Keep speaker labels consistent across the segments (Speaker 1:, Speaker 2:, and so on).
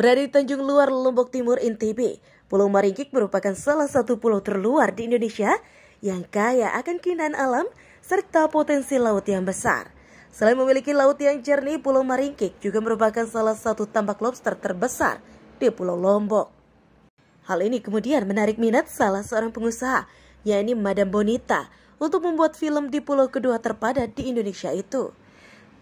Speaker 1: Berada di Tanjung Luar, Lombok Timur, NTB, Pulau Maringkik merupakan salah satu pulau terluar di Indonesia yang kaya akan keindahan alam serta potensi laut yang besar. Selain memiliki laut yang jernih, Pulau Maringkik juga merupakan salah satu tambak lobster terbesar di Pulau Lombok. Hal ini kemudian menarik minat salah seorang pengusaha, yakni Madam Bonita, untuk membuat film di pulau kedua terpadat di Indonesia itu.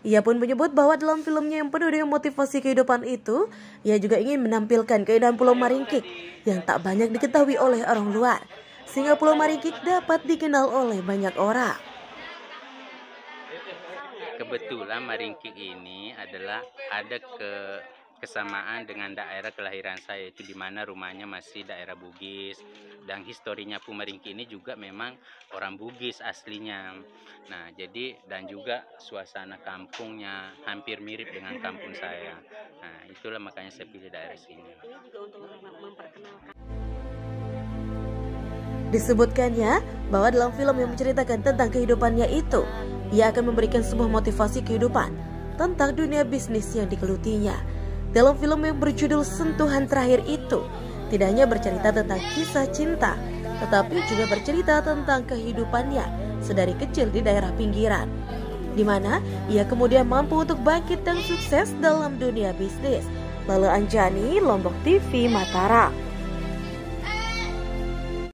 Speaker 1: Ia pun menyebut bahwa dalam filmnya yang penuh dengan motivasi kehidupan itu, ia juga ingin menampilkan keindahan Pulau Maringkik yang tak banyak diketahui oleh orang luar, sehingga Pulau Maringkik dapat dikenal oleh banyak orang.
Speaker 2: Kebetulan Maringkik ini adalah ada ke kesamaan dengan daerah kelahiran saya itu di mana rumahnya masih daerah Bugis dan historinya Pumeringki ini juga memang orang Bugis aslinya. Nah, jadi dan juga suasana kampungnya hampir mirip dengan kampung saya. Nah, itulah makanya saya pilih daerah sini.
Speaker 1: Disebutkannya bahwa dalam film yang menceritakan tentang kehidupannya itu, ia akan memberikan sebuah motivasi kehidupan tentang dunia bisnis yang digelutinya dalam film yang berjudul Sentuhan Terakhir itu, tidak hanya bercerita tentang kisah cinta, tetapi juga bercerita tentang kehidupannya sedari kecil di daerah pinggiran, di mana ia kemudian mampu untuk bangkit dan sukses dalam dunia bisnis. Lalu Anjani, Lombok TV, Mataram.